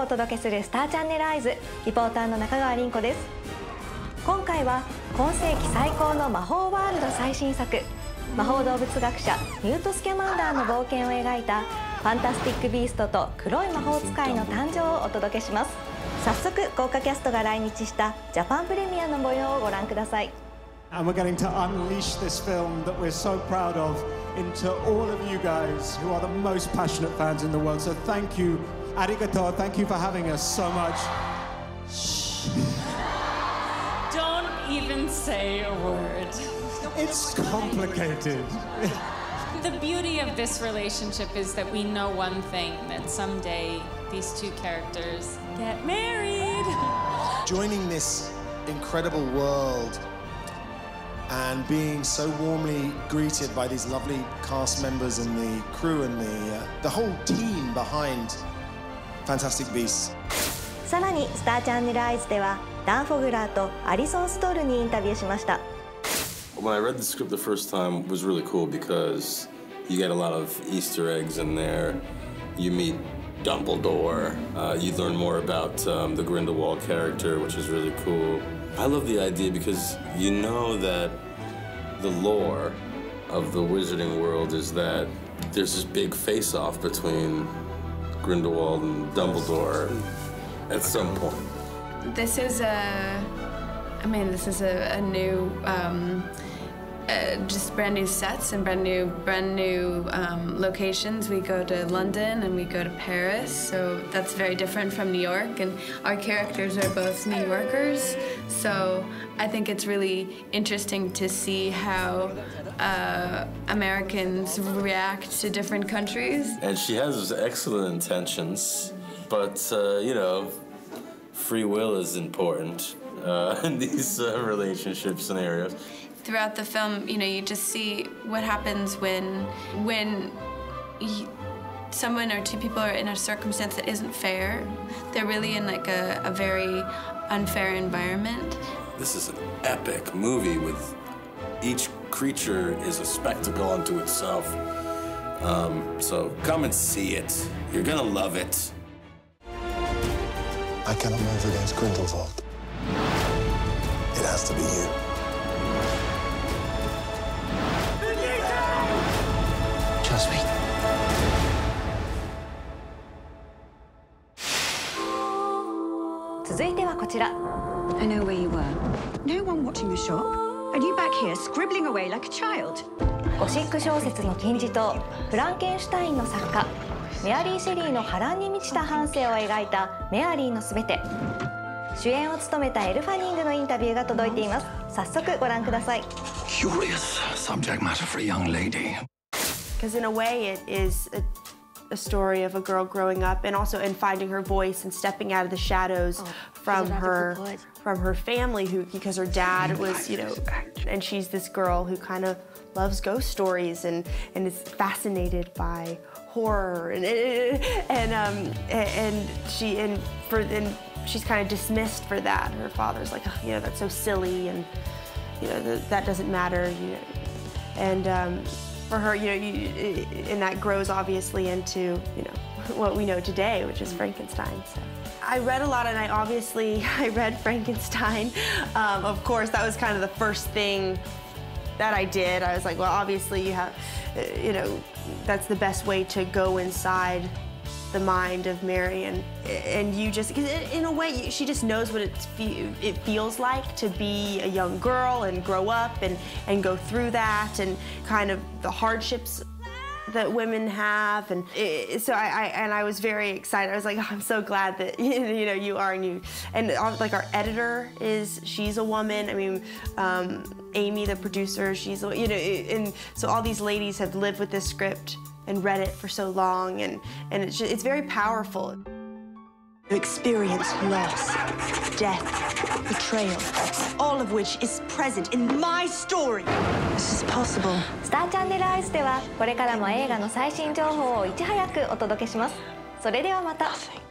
をお届けするスターチャンネルアイズリポーターの中川凛子です。今回は今世紀最高の魔法ワールド最新作魔法動物学者ニュート・スキャマンダーの冒険を描いたファンタスティック・ビーストと黒い魔法使いの誕生をお届けします。早速豪華キャストが来日したジャパンプレミアの模様をご覧ください。And we're getting to unleash this film that we're so proud of into all of you guys who are the most passionate fans in the world. So thank you, arigato, thank you for having us so much. Don't even say a word. It's complicated. The beauty of this relationship is that we know one thing that someday these two characters get married. Joining this incredible world and being so warmly greeted by these lovely cast members and the crew and the, uh, the whole team behind Fantastic Beasts さらに「スターチャンネルアイズ」ではダン・フォグラーとアリソン・スドルにインタビューしました When I read the script the first time was really cool because you get a lot of Easter eggs in there. You meet Dumbledore. Uh, you learn more about um, the Grindelwald character, which is really cool. I love the idea because you know that the lore of the wizarding world is that there's this big face off between Grindelwald and Dumbledore at some point. This is a, I mean, this is a, a new, um, uh, just brand new sets and brand new, brand new um, locations. We go to London and we go to Paris, so that's very different from New York. And our characters are both New Yorkers, so I think it's really interesting to see how uh, Americans react to different countries. And she has excellent intentions, but uh, you know, free will is important uh, in these uh, relationship scenarios. Throughout the film, you know, you just see what happens when when y someone or two people are in a circumstance that isn't fair. They're really in like a, a very unfair environment. This is an epic movie with each creature is a spectacle unto itself. Um, so come and see it. You're gonna love it. I cannot move against Grindelwald. It has to be you. 続いてはこちら I know where you were. No one watching the shop. And you back here scribbling away like a child. ゴシック小説の金字塔フランケンシュタインの作家メアリー・シェリーの波乱に満ちた半生を描いた「メアリーのすべて」主演を務めたエル・ファニングのインタビューが届いています早速ご覧ください Curious subject matter for a young lady. because in a way it is a, a story of a girl growing up and also in finding her voice and stepping out of the shadows from her from her family who because her dad was you know and she's this girl who kind of loves ghost stories and and is fascinated by horror and and um and she and for and she's kind of dismissed for that. Her father's like oh, you know that's so silly and you know that, that doesn't matter you know. And um, for her, you know, you, and that grows obviously into, you know, what we know today, which is Frankenstein. So. I read a lot, and I obviously I read Frankenstein. Um, of course, that was kind of the first thing that I did. I was like, well, obviously you have, uh, you know, that's the best way to go inside the mind of Mary, and and you just because in a way she just knows what it fe it feels like to be a young girl and grow up and and go through that and kind of the hardships that women have. And it, so I, I, and I was very excited. I was like oh, I'm so glad that you know you are and you and like our editor is she's a woman. I mean um, Amy the producer she's you know and so all these ladies have lived with this script and read it for so long, and, and it's, just, it's very powerful. You experience loss, death, betrayal, all of which is present in my story. This is possible. Star Channel スターチャンネルアイズではこれからも映画の最新情報をいち早くお届けします。それではまた。Nothing.